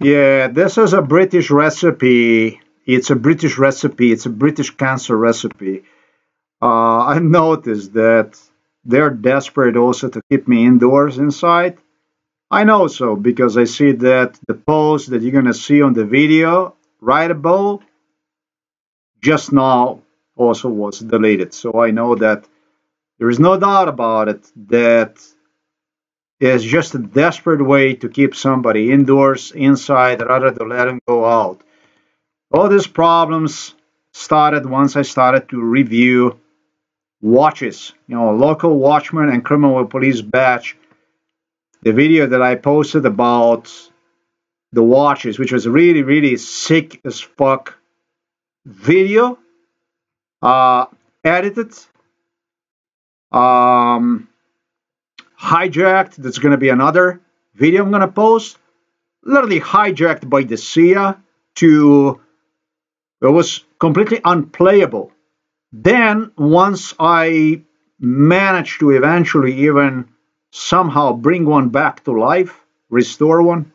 Yeah, this is a British recipe. It's a British recipe. It's a British cancer recipe. Uh, I noticed that they're desperate also to keep me indoors inside. I know so because I see that the post that you're going to see on the video right above just now also was deleted. So I know that there is no doubt about it that is just a desperate way to keep somebody indoors, inside, rather than let them go out. All these problems started once I started to review watches, you know, local watchman and criminal police badge. The video that I posted about the watches, which was really, really sick as fuck video, uh, edited, um, hijacked. That's going to be another video I'm going to post. Literally hijacked by the CIA to, it was completely unplayable. Then, once I managed to eventually even somehow bring one back to life, restore one,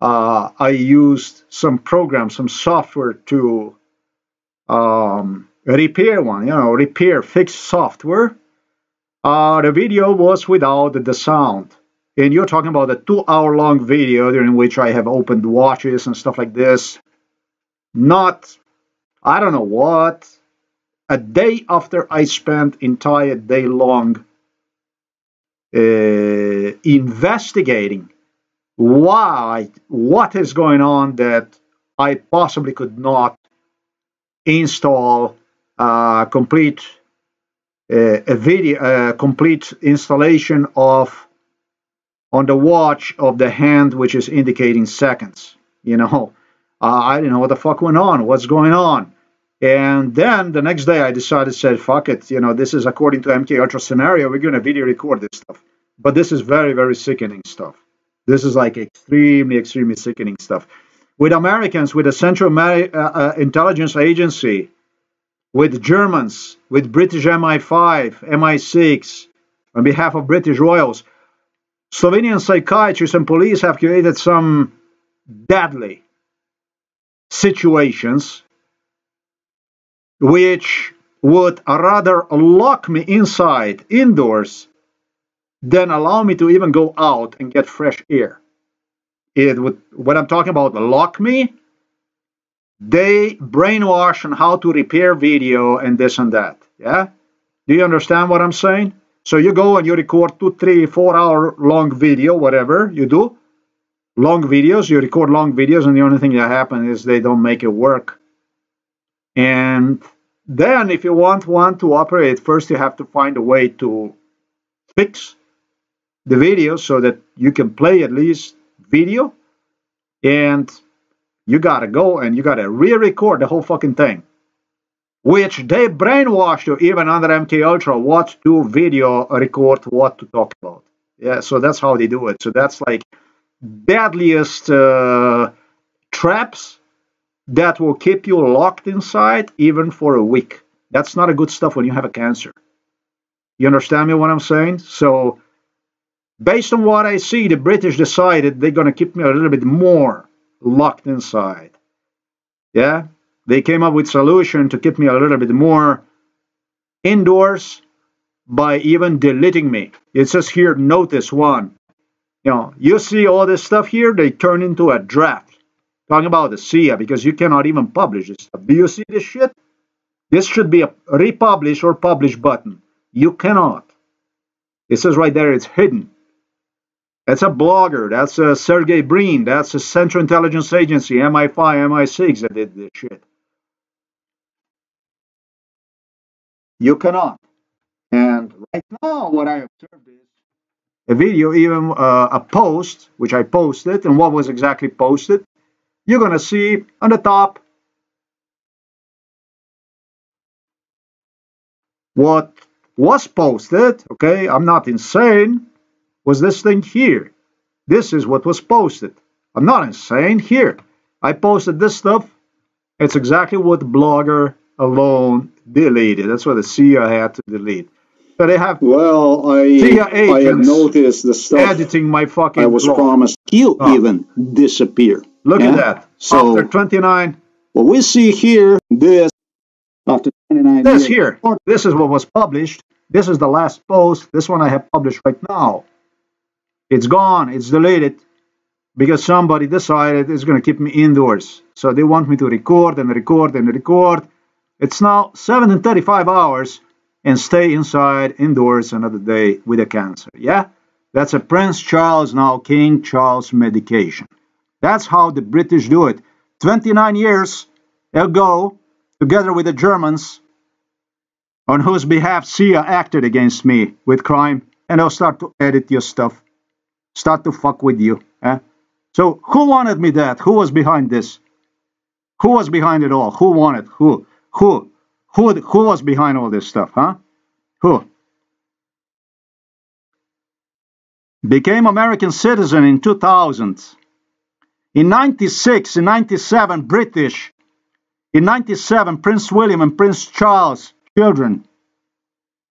uh, I used some program, some software to um, repair one, you know, repair, fix software uh, the video was without the sound. And you're talking about a two hour long video during which I have opened watches and stuff like this. Not, I don't know what, a day after I spent entire day long uh, investigating why, what is going on that I possibly could not install a complete a video, complete installation of on the watch of the hand, which is indicating seconds. You know, uh, I didn't know what the fuck went on, what's going on. And then the next day I decided, said, fuck it, you know, this is according to MK Ultra scenario, we're going to video record this stuff. But this is very, very sickening stuff. This is like extremely, extremely sickening stuff. With Americans, with the Central uh, uh, Intelligence Agency, with Germans, with British MI5, MI6, on behalf of British royals. Slovenian psychiatrists and police have created some deadly situations which would rather lock me inside, indoors, than allow me to even go out and get fresh air. It would, when I'm talking about lock me, they brainwash on how to repair video and this and that. Yeah? Do you understand what I'm saying? So you go and you record two, three, four hour long video, whatever you do. Long videos, you record long videos, and the only thing that happens is they don't make it work. And then, if you want one to operate, first you have to find a way to fix the video so that you can play at least video. And you gotta go and you gotta re-record the whole fucking thing. Which they brainwashed you even under MK Ultra what to video record, what to talk about. Yeah, so that's how they do it. So that's like deadliest uh, traps that will keep you locked inside even for a week. That's not a good stuff when you have a cancer. You understand me what I'm saying? So based on what I see, the British decided they're going to keep me a little bit more locked inside. Yeah, they came up with solution to keep me a little bit more indoors by even deleting me. It says here, notice one. You know, you see all this stuff here, they turn into a draft. Talking about the CIA, because you cannot even publish this stuff. Do you see this shit? This should be a republish or publish button. You cannot. It says right there, it's hidden. That's a blogger. That's a Sergey Brin. That's a Central Intelligence Agency, MI5, MI6 that did this shit. You cannot. And right now, what I observed is a video, even uh, a post, which I posted, and what was exactly posted. You're going to see on the top what was posted. Okay, I'm not insane was this thing here. This is what was posted. I'm not insane. Here, I posted this stuff. It's exactly what Blogger alone deleted. That's what the CIA had to delete. So they have well, I I have noticed the stuff editing my fucking I was blog. promised he'll oh. even disappear. Look yeah? at that. So after 29. What we see here, this after 29 This years. here. This is what was published. This is the last post. This one I have published right now. It's gone. It's deleted because somebody decided it's going to keep me indoors. So they want me to record and record and record. It's now 7 and 35 hours and stay inside indoors another day with a cancer. Yeah? That's a Prince Charles, now King Charles medication. That's how the British do it. 29 years ago, together with the Germans, on whose behalf CIA acted against me with crime, and I'll start to edit your stuff, start to fuck with you. Eh? So who wanted me that? Who was behind this? Who was behind it all? Who wanted? Who? Who? Who, who was behind all this stuff, huh? Who? Became American citizen in 2000. In 96, in 97, British. In 97, Prince William and Prince Charles, children,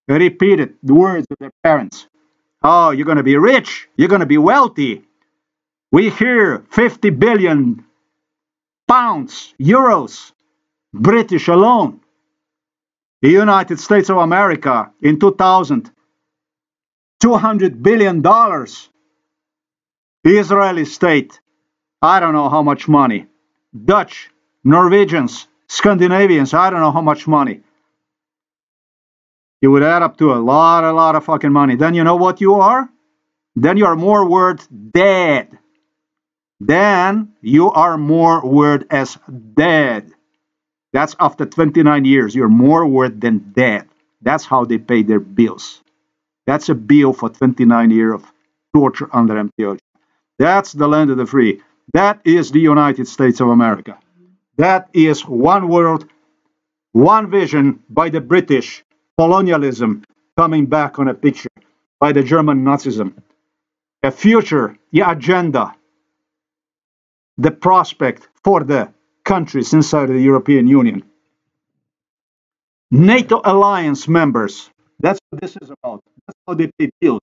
repeated the words of their parents. Oh, you're going to be rich. You're going to be wealthy. We hear 50 billion pounds, euros, British alone. The United States of America in 2000, 200 billion dollars. Israeli state, I don't know how much money. Dutch, Norwegians, Scandinavians, I don't know how much money. It would add up to a lot, a lot of fucking money. Then you know what you are? Then you are more worth dead. Then you are more worth as dead. That's after 29 years. You're more worth than dead. That's how they pay their bills. That's a bill for 29 years of torture under MTO. That's the land of the free. That is the United States of America. That is one world, one vision by the British colonialism coming back on a picture by the German Nazism. A future, the agenda, the prospect for the countries inside the European Union. NATO alliance members, that's what this is about. That's how they pay bills.